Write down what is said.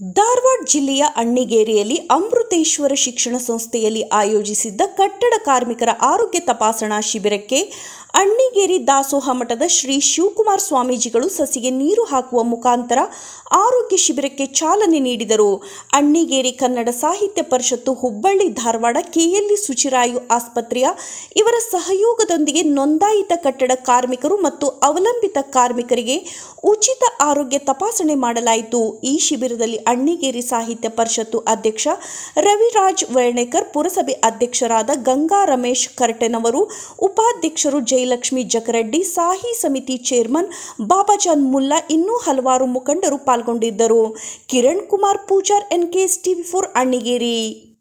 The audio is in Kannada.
ಧಾರವಾಡ ಜಿಲ್ಲೆಯ ಅಣ್ಣಿಗೇರಿಯಲ್ಲಿ ಅಮೃತೇಶ್ವರ ಶಿಕ್ಷಣ ಸಂಸ್ಥೆಯಲ್ಲಿ ಆಯೋಜಿಸಿದ್ದ ಕಟ್ಟಡ ಕಾರ್ಮಿಕರ ಆರೋಗ್ಯ ತಪಾಸಣಾ ಶಿಬಿರಕ್ಕೆ ಅಣ್ಣಿಗೇರಿ ದಾಸೋಹ ಮಠದ ಶ್ರೀ ಶಿವಕುಮಾರ ಸ್ವಾಮೀಜಿಗಳು ಸಸಿಗೆ ನೀರು ಹಾಕುವ ಮುಖಾಂತರ ಆರೋಗ್ಯ ಶಿಬಿರಕ್ಕೆ ಚಾಲನೆ ನೀಡಿದರು. ಅಣ್ಣಿಗೇರಿ ಕನ್ನಡ ಸಾಹಿತ್ಯ ಪರಿಷತ್ತು ಹುಬ್ಬಳ್ಳಿ, ಧಾರವಾಡ, ಕೆಎಲ್ಇ ಸುಚಿರಾಯು ಆಸ್ಪತ್ರೆಯ ಇವರ ಸಹಯೋಗದೊಂದಿಗೆ ನೋಂದಾಯಿತ ಕಟ್ಟಡ ಕಾರ್ಮಿಕರು ಮತ್ತು ಅವಲಂಬಿತ ಕಾರ್ಮಿಕರಿಗೆ ಉಚಿತ ಆರೋಗ್ಯ ತಪಾಸಣೆ ಮಾಡಲಾಯಿತು. ಈ ಶಿಬಿರದಲ್ಲಿ ಅಣ್ಣಿಗೇರಿ ಸಾಹಿತ್ಯ ಪರಿಷತ್ತು ಅಧ್ಯಕ್ಷ ರವಿರಾಜ್ ವರ್ಣೇಕರ್ ಪುರಸಭೆ ಅಧ್ಯಕ್ಷರಾದ ಗಂಗಾ ರಮೇಶ್ ಕರ್ಟೆನವರು, ಉಪಾಧ್ಯಕ್ಷರು ಜಯಲಕ್ಷ್ಮಿ ಜಕರೆಡ್ಡಿ, ಸಾಹಿ ಸಮಿತಿ ಚೇರ್ಮನ್ ಬಾಬಾಜಾನ್ ಮುಲ್ಲಾ ಇನ್ನೂ ಹಲವಾರು ಮುಖಂಡರು ಪಾಲ್ಗೊಂಡಿದ್ದರು. Kiran Kumar Poojar, NKS TV four, Annigeri.